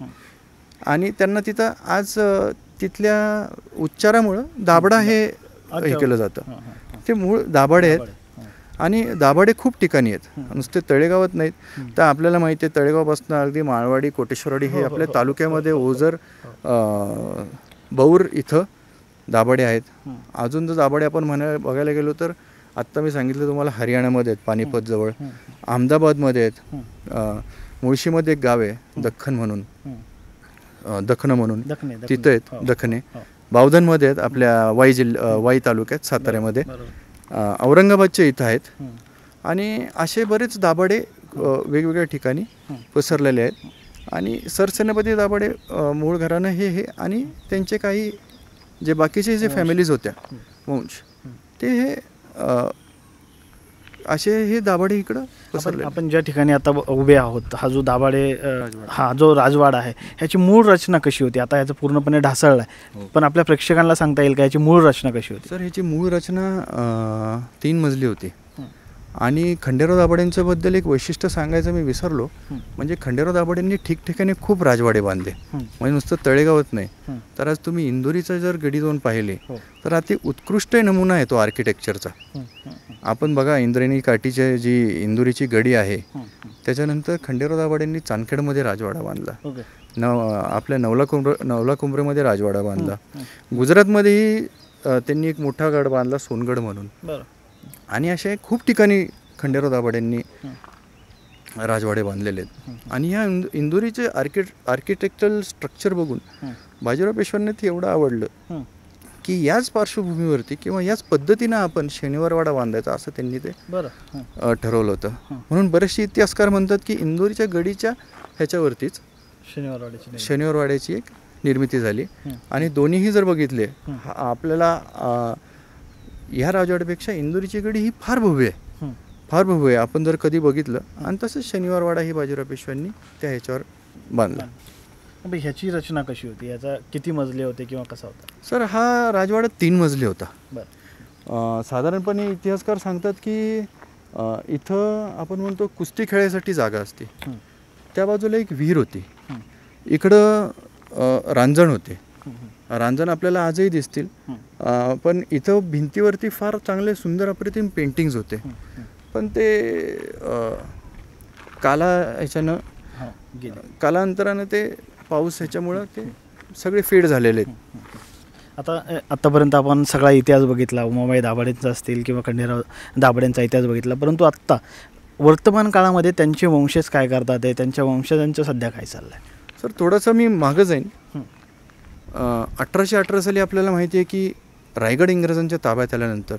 आणि त्यांना तिथं आज तिथल्या उच्चारामुळं दाबडा हे हे केलं जातं. हं, हं, ते मूळ दाभाडे आहेत. हं. आणि दाभाडे खूप ठिकाणी आहेत. नुसते तळेगावात नाहीत. तर आपल्याला माहिती आहे तळेगावपासून अगदी माळवाडी कोटेश्वरवाडी हे आपल्या तालुक्यामध्ये ओझर बौर इथं दाभाडे आहेत. हं. अजून जर दाभाडे आपण म्हणायला बघायला गेलो तर आत्ता मी सांगितलं तुम्हाला हरियाणामध्ये आहेत पानिपत जवळ. हं. अहमदाबादमध्ये आहेत. हं. मुळशीमध्ये एक गाव आहे दख्खन म्हणून. हं. दखणं म्हणून. तिथं आहेत हो. दखने हो. बावधनमध्ये आहेत आपल्या वाई जिल्हा वाई तालुक्यात साताऱ्यामध्ये औरंगाबादच्या इथं आहेत हं. आणि असे बरेच दाभाडे वेगवेगळ्या ठिकाणी हं. पसरलेले आहेत आणि सरसेनापती दाभाडे मूळ घराणं हे हे आणि त्यांचे काही जे बाकीचे जे फॅमिलीज होत्या वंश ते हे असे हे दाभाडे इकडं आपण पसरले आपण ज्या ठिकाणी आता उभे आहोत हा जो दाभाडे अ, हा जो राजवाडा आहे ह्याची मूळ रचना कशी होती? आता ह्याचं पूर्णपणे ढासळला आहे. पण आपल्या प्रेक्षकांना सांगता येईल का याची मूळ रचना कशी होती? सर ह्याची मूळ रचना तीन मजली होती. हं. आणि खंडेराव दाभाडेंच्या बद्दल एक वैशिष्ट्य सांगायचं मी विसरलो. हं. म्हणजे खंडेराव दाभाडेंनी ठिकठिकाणी खूप राजवाडे बांधले. हं. म्हणजे नुसतं तळेगावत नाही. हं. तर आज तुम्ही इंदोरीचा जर गडी जाऊन पाहिले हो. तर अति उत्कृष्ट नमुना आहे तो आर्किटेक्चरचा. हं, हं, हं, आपण बघा इंद्रायणी काठीची जी इंदोरीची गडी आहे हं, हं. त्याच्यानंतर खंडेराव दाभाडेंनी चांदखेडमध्ये राजवाडा बांधला. ओके नव आपल्या नवला कुंभ्र नवला कुंभ्रेमध्ये राजवाडा बांधला. गुजरातमध्येही त्यांनी एक मोठा गड बांधला सोनगड म्हणून. आणि अशा खूप ठिकाणी खंडेराव दाभाडेंनी हं. राजवाडे बांधलेले आहेत आणि ह्या इंदु इंदोरीचे आर्किट आर्किटेक्चरल स्ट्रक्चर बघून बाजीराव पेशव्यांना ते एवढं आवडलं. की याच पार्श्वभूमीवरती किंवा याच पद्धतीनं आपण शनिवारवाडा बांधायचा असं त्यांनी ते ठरवलं होतं. म्हणून बरेचसे इतिहासकार म्हणतात की इंदोरीच्या गडीच्या ह्याच्यावरतीच शनिवारवाड्याची. शनिवारवाड्याची एक निर्मिती झाली. आणि दोन्हीही जर बघितले आपल्याला ह्या राजवाड्यापेक्षा इंदोरीची गडी ही फार भव्य आहे. फार भव्य आहे. आपण जर कधी बघितलं आणि तसंच शनिवारवाडा ही बाजीराव पेशव्यांनी त्या ह्याच्यावर बांधला. ह्याची रचना कशी होती? याचा किती मजले होते किंवा कसा होता? सर हा राजवाडा तीन मजली होता. साधारणपणे इतिहासकार सांगतात की इथं आपण म्हणतो कुस्ती खेळायसाठी जागा असते. त्या बाजूला एक विहीर होती. इकडं रांजण होते. रांजण आपल्याला आजही दिसतील. पण इथं भिंतीवरती फार चांगले सुंदर अप्रतिम पेंटिंग्ज होते. पण ते काला ह्याच्यानं हो, कालांतरानं ते पाऊस ह्याच्यामुळं ते सगळे फेड झालेले आहेत. आता आत्तापर्यंत आपण सगळा इतिहास बघितला उमाबाई दाभाडेंचा असतील किंवा खंडेराव दाभाडेंचा इतिहास बघितला परंतु आत्ता वर्तमान काळामध्ये त्यांचे वंशज काय करतात आहे? त्यांच्या वंशजांचं सध्या काय चाललं आहे सर थोडंसं मी मागं जाईन. अठराशे अठरा साली आपल्याला माहिती आहे की रायगड इंग्रजांच्या ताब्यात आल्यानंतर.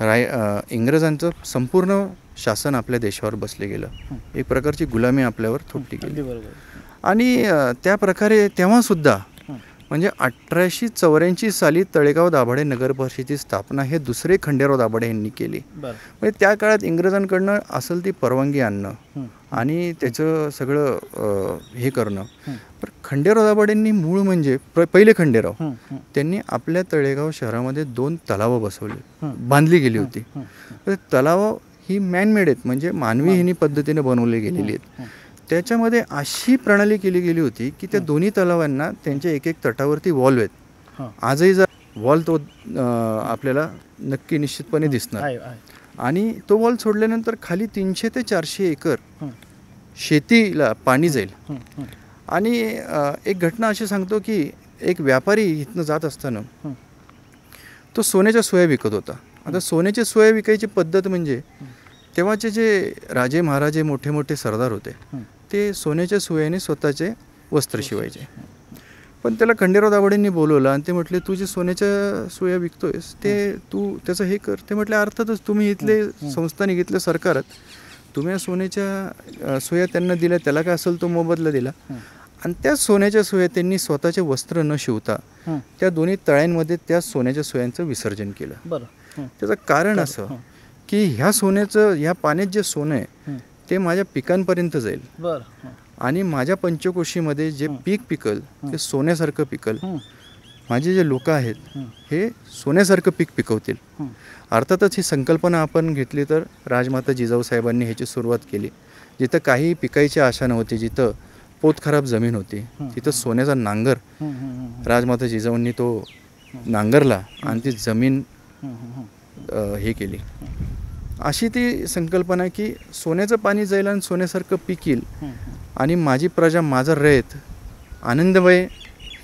राय इंग्रजांचं संपूर्ण शासन आपल्या देशावर बसले गेलं. एक प्रकारची गुलामी आपल्यावर थोपटी गेली आणि त्या प्रकारे तेव्हासुद्धा. म्हणजे अठराशे चौऱ्याऐंशी साली तळेगाव दाभाडे नगर परिषदेची स्थापना हे दुसरे खंडेराव दाभाडे यांनी केली. म्हणजे त्या काळात इंग्रजांकडनं असेल ती परवानगी आणणं आणि त्याचं सगळं हे करणं. पण खंडेराव दाभाडेंनी मूळ म्हणजे पहिले खंडेराव त्यांनी आपल्या तळेगाव शहरामध्ये दोन तलावं बसवले. बांधली गेली होती. तलावं ही मॅनमेड आहेत. म्हणजे मानवी ह्यांनी पद्धतीने बनवली गेलेली आहेत. त्याच्यामध्ये अशी प्रणाली केली गेली होती की त्या दोन्ही तलावांना त्यांच्या एक एक तटावरती वॉल्व आहेत. आजही जर वॉल तो आपल्याला नक्की निश्चितपणे दिसणार. आणि तो वॉल सोडल्यानंतर खाली तीनशे ते चारशे एकर शेतीला पाणी जाईल. आणि एक घटना अशी सांगतो की एक व्यापारी इथनं जात असताना. तो सोन्याच्या सोया विकत होता. आता सोन्याच्या सोया विकायची पद्धत म्हणजे तेव्हाचे जे राजे महाराजे मोठे मोठे सरदार होते. ते सोन्याच्या सोयाने स्वतःचे वस्त्र शिवायचे पण त्याला खंडेराव दाभाडेंनी बोलवलं आणि ते म्हटले तू जे सोन्याच्या सोया विकतोयस ते तू त्याचं हे कर ते म्हटले अर्थातच तुम्ही इथले संस्थानिक इथले सरकारत तुम्ही सोन्याच्या सोया त्यांना दिल्या त्याला काय असेल तो मोबदला दिला. आणि त्या सोन्याच्या सोया त्यांनी स्वतःचे वस्त्र न शिवता. त्या दोन्ही तळ्यांमध्ये त्या सोन्याच्या सोयांचं विसर्जन केलं बरं त्याचं कारण असं. की ह्या सोन्याचं ह्या पाण्यात जे सोनं आहे. ते माझ्या पिकांपर्यंत जाईल. बरं. आणि माझ्या पंचकोशीमध्ये जे. पीक पिकल ते सोन्यासारखं पिकल माझे जे लोक आहेत हं, सोन्यासारखं पीक पिकवतील. अर्थातच ही संकल्पना आपण घेतली तर राजमाता जिजाऊ साहेबांनी ह्याची सुरुवात केली. जिथं काही पिकायची आशा नव्हती जिथं पोत खराब जमीन होती. तिथं सोन्याचा नांगर राजमाता जिजाऊंनी तो नांगरला आणि ती जमीन हे केली. अशी ती संकल्पना की सोन्याचं पाणी जाईल आणि सोन्यासारखं पीक येईल हं. आणि माझी प्रजा माझा रयत आनंदमय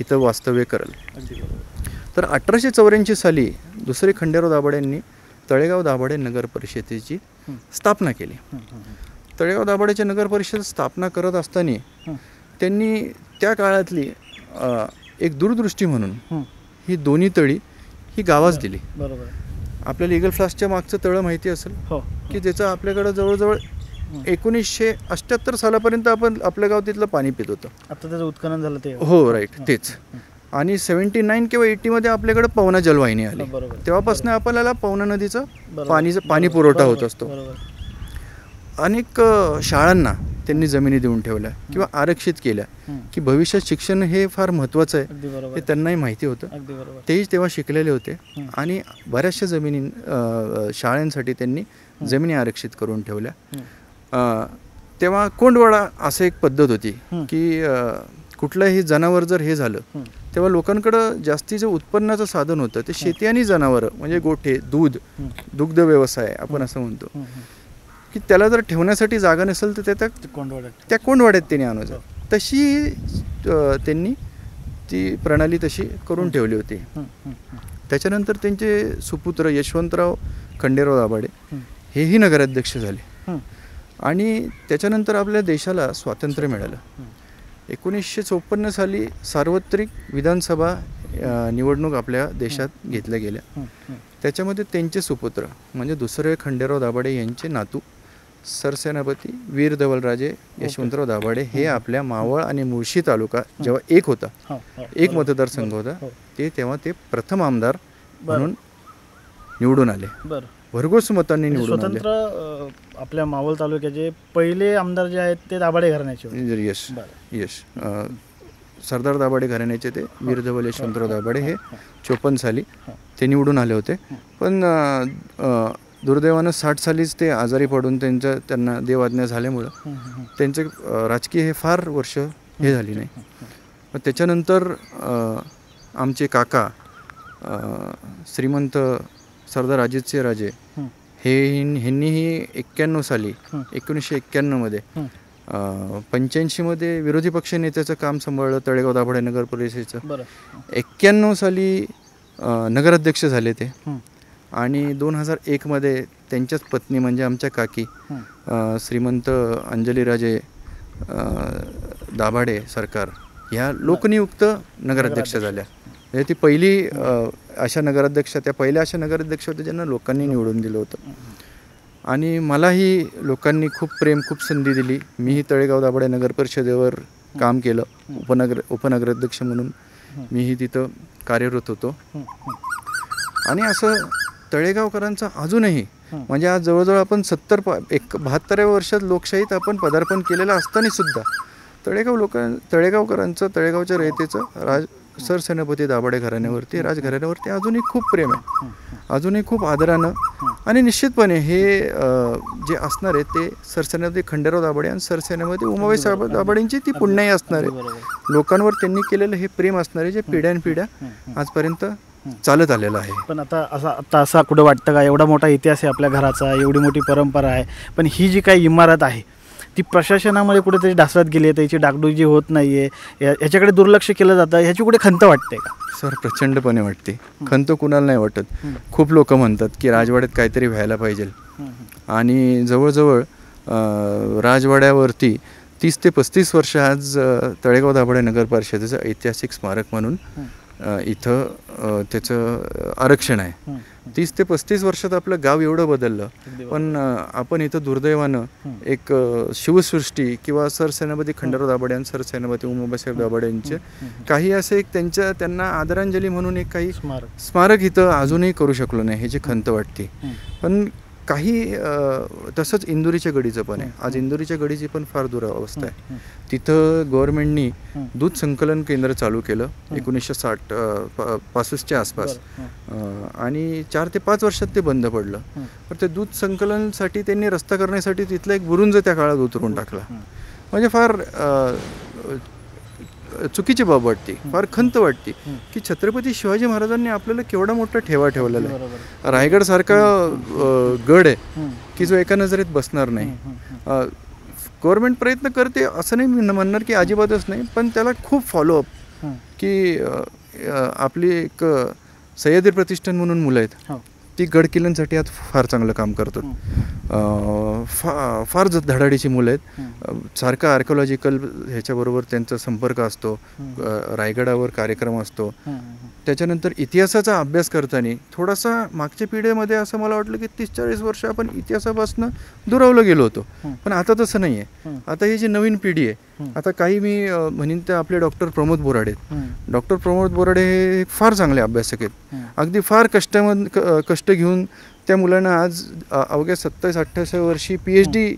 इथं वास्तव्य करेल. तर अठराशे चौऱ्याऐंशी साली दुसरे खंडेराव दाभाडेंनी तळेगाव दाभाडे नगर परिषदेची. स्थापना केली. तळेगाव दाभाडेची नगर परिषद स्थापना करत असताना त्यांनी त्या काळातली एक दूरदृष्टी म्हणून हं. ही दोन्ही तळी ही गावास दिली. बरोबर. आपल्याला इगल फ्लासच्या मागचं तळं माहिती असेल हो. की ज्याचं आपल्याकडं जवळजवळ एकोणीसशे अठ्ठ्याहत्तर सालापर्यंत आपण आपल्या गाव तिथलं पाणी पित होतं. आता त्याचं उत्खनन झालं ते. हो राईट तेच. आणि सेवन्टी नाईन किंवा एटीमध्ये आपल्याकडे पवना जलवाहिनी आली. तेव्हापासून आपल्याला पवना नदीचं. पाणीचं पाणी. पुरवठा होत. असतो. अनेक शाळांना त्यांनी जमिनी देऊन ठेवल्या किंवा आरक्षित केल्या. की भविष्यात शिक्षण हे फार महत्त्वाचं आहे. हे त्यांनाही माहिती होतं. तेही तेव्हा शिकलेले होते. आणि बऱ्याचशा जमिनी शाळांसाठी त्यांनी जमिनी आरक्षित करून ठेवल्या. तेव्हा कोंडवाडा असं एक पद्धत होती. की कुठलंही जनावर जर हे झालं. तेव्हा लोकांकडं जास्तीचं उत्पन्नाचं साधन होतं ते शेती आणि जनावरं म्हणजे गोठे दूध. दुग्ध व्यवसाय आपण असं म्हणतो. की त्याला जर ठेवण्यासाठी जागा नसेल तर त्या कोंडवाड्यात त्या कोंडवाड्यात त्यांनी आणायचं तशी अ, त्यांनी ती प्रणाली तशी करून ठेवली होती हं, हं, हं. त्याच्यानंतर त्यांचे सुपुत्र यशवंतराव खंडेराव दाभाडे हं. हेही नगराध्यक्ष झाले हं. आणि त्याच्यानंतर आपल्या देशाला स्वातंत्र्य मिळालं हं. एकोणीसशे चोपन्न साली सार्वत्रिक विधानसभा निवडणूक आपल्या देशात घेतल्या गेल्या हं, हं. त्याच्यामध्ये त्यांचे सुपुत्र म्हणजे दुसरे खंडेराव दाभाडे यांचे नातू सरसेनापती वीर धवलराजे यशवंतराव दाभाडे हे आपल्या मावळ आणि मुळशी तालुका जेव्हा एक होता हो, हो. एक. मतदारसंघ होता हो. ते तेव्हा ते प्रथम आमदार. म्हणून निवडून आले. भरघोस मतांनी म्हणजे निवडून आले. स्वतंत्र आपल्या मावळ तालुक्याचे पहिले आमदार जे आहेत ते दाभाडे घराण्याचे यश यश. सरदार दाभाडे घराण्याचे ते वीर धवल यशवंतराव दाभाडे हे चोपन्न साली हो. ते निवडून आले होते. पण दुर्दैवानं साठ सालीच ते आजारी पडून त्यांचं त्यांना देवाज्ञा झाल्यामुळं. त्यांचे राजकीय हे फार वर्ष हे झाली नाही पण त्याच्यानंतर आमचे काका श्रीमंत सरदार अजितसिंह राजे हं. हे ह्यांनीही एक्क्याण्णव साली. एकोणीसशे एक्क्याण्णवमध्ये. पंच्याऐंशीमध्ये विरोधी पक्ष नेत्याचं काम सांभाळलं तळेगाव दाभाडे नगर परिषदेचं एक्क्याण्णव साली नगराध्यक्ष झाले ते आणि दोन हजार एकमध्ये त्यांच्याच पत्नी म्हणजे आमच्या काकी श्रीमंत अंजलीराजे दाभाडे सरकार ह्या लोकनियुक्त नगराध्यक्ष झाल्या. म्हणजे ती पहिली अशा नगराध्यक्ष त्या पहिल्या अशा नगराध्यक्ष होत्या ज्यांना लोकांनी निवडून दिलं होतं. आणि मलाही लोकांनी खूप प्रेम खूप संधी दिली. मीही तळेगाव दाभाडे नगर परिषदेवर काम केलं उपनगर उपनगराध्यक्ष म्हणून. मीही तिथं कार्यरत होतो. आणि असं तळेगावकरांचं अजूनही. म्हणजे आज जवळजवळ आपण सत्तर प एक बहात्तराव्या वर्षात लोकशाहीत आपण पदार्पण केलेलं असताना सुद्धा तळेगाव लोक तळेगावकरांचं तळेगावच्या रयतेचं राज सरसेनापती दाभाडे घराण्यावरती राजघराण्यावरती अजूनही खूप प्रेम आहे. अजूनही खूप आदरानं आणि निश्चितपणे हे जे असणार आहे ते सरसेनापती खंडेराव दाभाडे आणि सरसेनापती उमाबाई साहेब दाभाडेंची ती पुण्याई असणार आहे. लोकांवर त्यांनी केलेलं हे प्रेम असणार आहे जे पिढ्यानपिढ्या आजपर्यंत चालत आलेलं आहे. पण आता असा आता असा कुठं वाटतं का? एवढा मोठा इतिहास आहे आपल्या घराचा एवढी मोठी परंपरा आहे. पण ही जी काही इमारत आहे ती प्रशासनामध्ये कुठेतरी ढासळत गेली आहे त्याची डागडुजी होत नाही आहे याच्याकडे दुर्लक्ष केलं जातं ह्याची कुठे खंत वाटते का? सर प्रचंडपणे वाटते. खंत कुणाला नाही वाटत. खूप लोक म्हणतात की राजवाड्यात काहीतरी व्हायला पाहिजे. आणि जवळजवळ राजवाड्यावरती तीस ते पस्तीस वर्ष आज तळेगाव दाभाडे नगर परिषदेचं ऐतिहासिक स्मारक म्हणून इथं त्याचं आरक्षण आहे. तीस ते पस्तीस वर्षात आपलं गाव एवढं बदललं. पण आपण इथं दुर्दैवानं एक शिवसृष्टी किंवा सरसेनापती खंडेराव दाभाडे आणि सरसेनापती उमाबासाहेब दाभाडे यांचे काही असे एक त्यांच्या त्यांना आदरांजली म्हणून एक काही स्मारक. स्मारक इथं अजूनही करू शकलो नाही ह्याची खंत वाटते. पण काही तसंच इंदुरीच्या गडीचं पण आहे. आज इंदुरीच्या गडीची पण फार दुरावस्था आहे. तिथं गव्हर्नमेंटनी दूध संकलन केंद्र चालू केलं एकोणीसशे साठ पासष्टच्या आसपास. आणि चार ते पाच वर्षात ते बंद पडलं. तर ते दूध संकलनसाठी त्यांनी रस्ता करण्यासाठी तिथला एक बुरुंज त्या काळात उतरून टाकला. म्हणजे फार चुकीची बाब वाटते फार खंत वाटते की छत्रपती शिवाजी महाराजांनी आपल्याला केवढा मोठा ठेवा ठेवलेला आहे. रायगड सारखा गड आहे की जो एका नजरेत बसणार नाही. गव्हर्नमेंट प्रयत्न करते असं नाही मी म्हणणार की अजिबातच नाही पण त्याला खूप फॉलोअप की आपली एक सह्याद्री प्रतिष्ठान म्हणून मुलं आहेत. हो. ती गड किल्ल्यांसाठी आज फार चांगलं काम करतात. अ, फा फार धडाडीची मुलं आहेत सारखा आर्किओलॉजिकल ह्याच्याबरोबर त्यांचा संपर्क असतो. रायगडावर कार्यक्रम असतो. त्याच्यानंतर इतिहासाचा अभ्यास करताना थोडासा मागच्या पिढीमध्ये असं मला वाटलं की तीस चाळीस वर्ष आपण इतिहासापासून दुरावलं गेलो होतो. पण आता तसं नाही आहे आता ही जी नवीन पिढी आहे आता काही मी म्हणेन ते आपले डॉक्टर प्रमोद बोराडे आहेत. डॉक्टर प्रमोद बोराडे हे फार चांगले अभ्यासक आहेत. अगदी फार कष्टामध क- कष्ट घेऊन त्या मुलांना आज अवघ्या सत्तावीस अठ्ठावीस वर्षी पी एच डी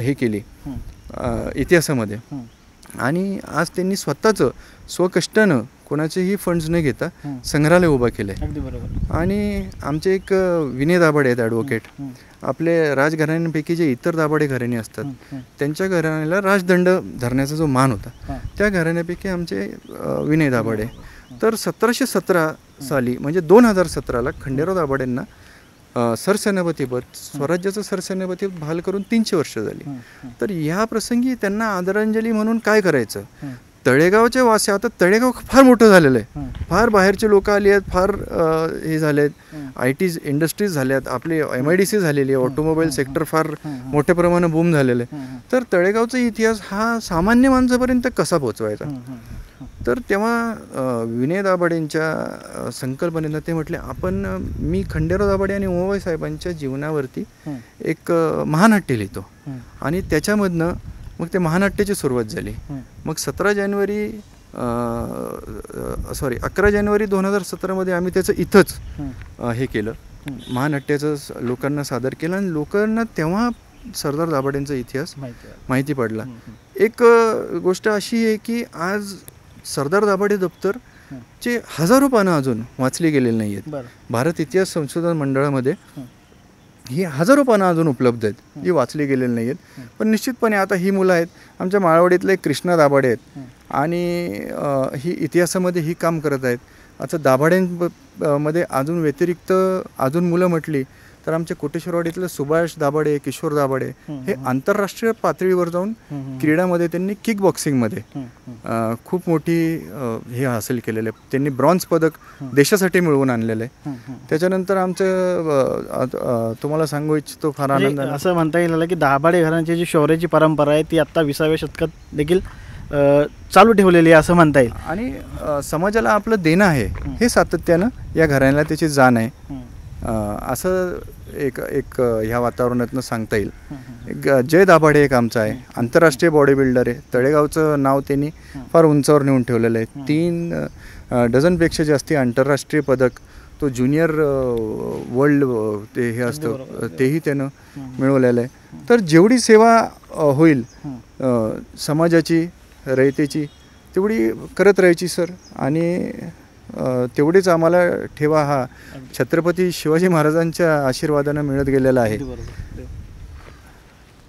हे. केली. इतिहासामध्ये. आणि आज त्यांनी स्वतःचं स्वकष्टानं कोणाचेही फंड्स न घेता संग्रहालय उभा केलं आहे आणि आमचे एक विनय दाभाडे आहेत ॲडव्होकेट आपले राजघराण्यांपैकी जे इतर दाभाडे घराणे असतात त्यांच्या घराण्याला राजदंड धरण्याचा जो मान होता त्या घराण्यापैकी आमचे विनय दाभाडे. तर सतराशे सतरा साली म्हणजे दोन हजार सतराला खंडेराव दाभाडेंना सरसेनापतीपद स्वराज्याचं सरसेनापती बहाल करून तीनशे वर्ष झाली. तर ह्या प्रसंगी त्यांना आदरांजली म्हणून काय करायचं? तळेगावचे वासी आता तळेगाव फार मोठं झालेलं आहे. फार बाहेरचे लोक आली आहेत फार हे झाले आहेत आय टी इंडस्ट्रीज झाल्यात आपली एम आय डी सी झालेली आहे ऑटोमोबाईल सेक्टर फार मोठ्या प्रमाणात बूम झालेलं आहे. तर तळेगावचा इतिहास हा सामान्य माणसापर्यंत कसा पोचवायचा तर तेव्हा विनय दाभाडेंच्या संकल्पनेनं ते म्हटले आपण मी खंडेराव दाभाडे आणि उमाबाई साहेबांच्या जीवनावरती एक महानाट्य लिहितो आणि त्याच्यामधनं मग ते महानाट्याची सुरुवात झाली. मग सतरा जानेवारी सॉरी अकरा जानेवारी दोन हजार सतरामध्ये आम्ही त्याचं इथंच हे. केलं. महानाट्याचं लोकांना सादर केलं आणि लोकांना तेव्हा सरदार दाभाडेंचा इतिहास माहिती पडला. एक गोष्ट अशी आहे की आज सरदार दाभाडे दप्तर चे हजारो पानं अजून वाचली गेलेली नाही आहेत भारत इतिहास संशोधन मंडळामध्ये ही हजारो पानं अजून उपलब्ध आहेत. जी वाचली गेलेली नाही आहेत पण निश्चितपणे आता ही मुलं आहेत. आमच्या माळवाडीतले कृष्णा दाभाडे आहेत. आणि ही इतिहासामध्ये ही काम करत आहेत. आता दाभाड्यांमध्ये अजून व्यतिरिक्त अजून मुलं म्हटली तर आमच्या कोटेश्वरवाडीतले सुभाष दाभाडे किशोर दाभाडे हे आंतरराष्ट्रीय पातळीवर जाऊन क्रीडामध्ये त्यांनी किक बॉक्सिंगमध्ये खूप मोठी हे हासिल केलेलं. त्यांनी ब्रॉन्झ पदक देशासाठी मिळवून आणलेलं. आहे त्याच्यानंतर आमचं तुम्हाला सांगू इच्छितो फार आनंद म्हणजे असं म्हणता येईल की दाभाडे घराण्याची जी शौर्याची परंपरा आहे ती आत्ता विसाव्या शतकात देखील चालू ठेवलेली आहे असं म्हणता येईल. आणि समाजाला आपलं देणं आहे हे सातत्यानं या घराण्याला त्याची जाण आहे. असं एक एक ह्या वातावरणातनं सांगता येईल. एक जय दाभाडे एक आमचा आहे. आंतरराष्ट्रीय बॉडी बिल्डर आहे. तळेगावचं नाव त्यांनी फार उंचावर नेऊन ठेवलेलं आहे. तीन डझनपेक्षा जास्ती आंतरराष्ट्रीय पदक तो ज्युनियर वर्ल्ड ते हे असतं तेही त्यानं मिळवलेलं आहे. तर जेवढी सेवा होईल समाजाची रयतेची तेवढी करत राहायची सर. आणि तेवढीच आम्हाला ठेवा हा. छत्रपती शिवाजी महाराजांच्या आशीर्वादानं मिळत गेलेला आहे.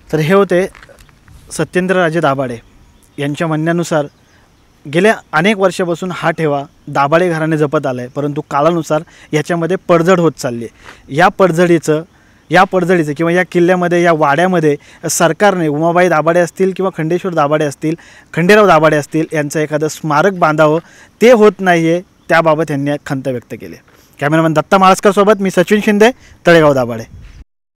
तर हे होते सत्येंद्रराजे दाभाडे यांच्या म्हणण्यानुसार गेल्या अनेक वर्षापासून हा ठेवा दाभाडे घराणे जपत आला आहे परंतु काळानुसार याच्यामध्ये पडझड होत चालली आहे. या पडझडीचं या पडझडीचं किंवा या किल्ल्यामध्ये या वाड्यामध्ये सरकारने उमाबाई दाभाडे असतील किंवा खंडेश्वर दाभाडे असतील खंडेराव दाभाडे असतील यांचं एखादं स्मारक बांधावं ते होत नाही आहे त्याबाबत यांनी खंत व्यक्त केली कॅमेरामॅन दत्ता माळसकरसोबत मी सचिन शिंदे तळेगाव दाभाडे.